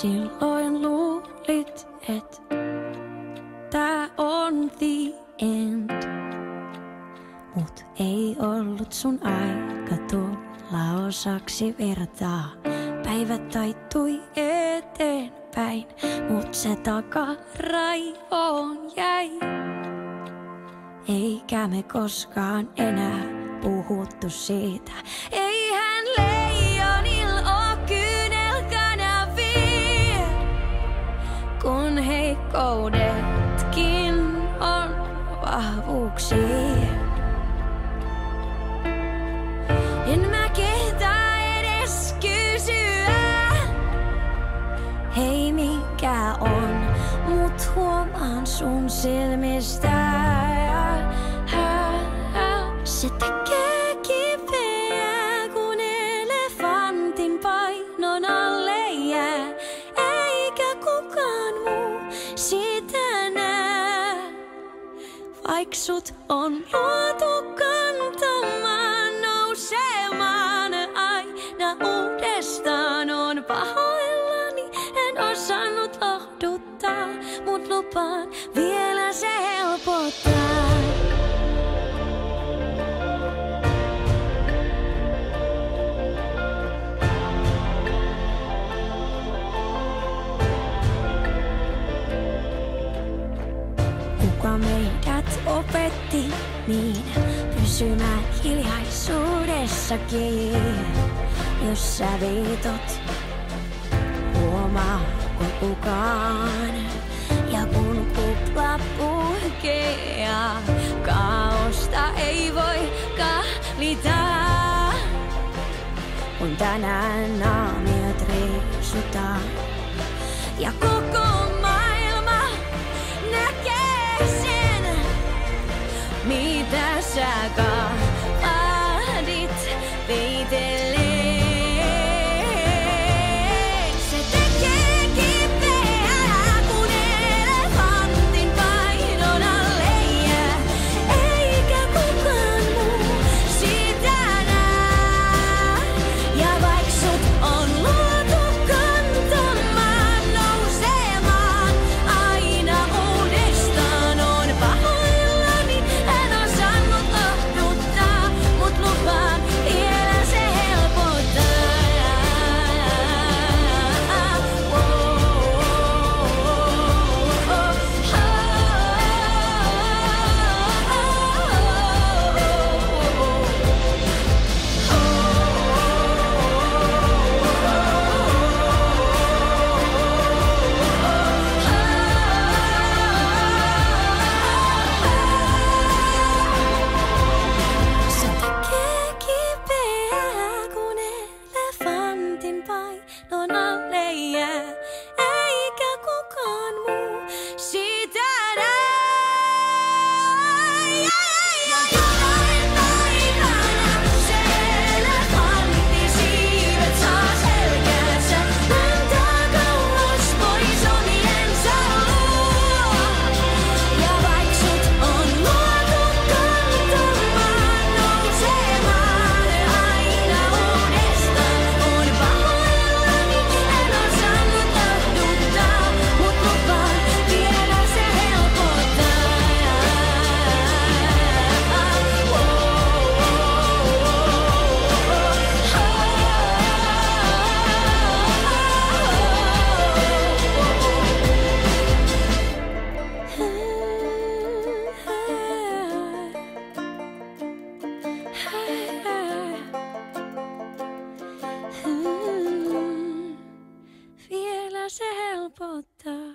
Silloin luulit, että on the end. Mut ei ollut sun aika tulla osaksi vertaa. Päivät taittui eteenpäin, mut se takaraivoon jäi. Eikä me koskaan enää puhuttu siitä. Eihän heikkoudetkin on vahvuuksia. En mä kehtaa edes kysyä, hei mikä on, mut huomaan sun silmistä. Näe. Vaik sut on luotu kantamaan, nousemaan aina uudestaan. On pahoillani, en osannut lohduttaa, mut lupaan vielä se helpottaa. Niin pysymään hiljaisuudessakin, jos sä viitot huomaako kukaan. Ja kun kupla puhkeaa, kaosta ei voi kahlita. Kun tänään naamiot riisutaan ja koko mitä sä yeah se helpottaa.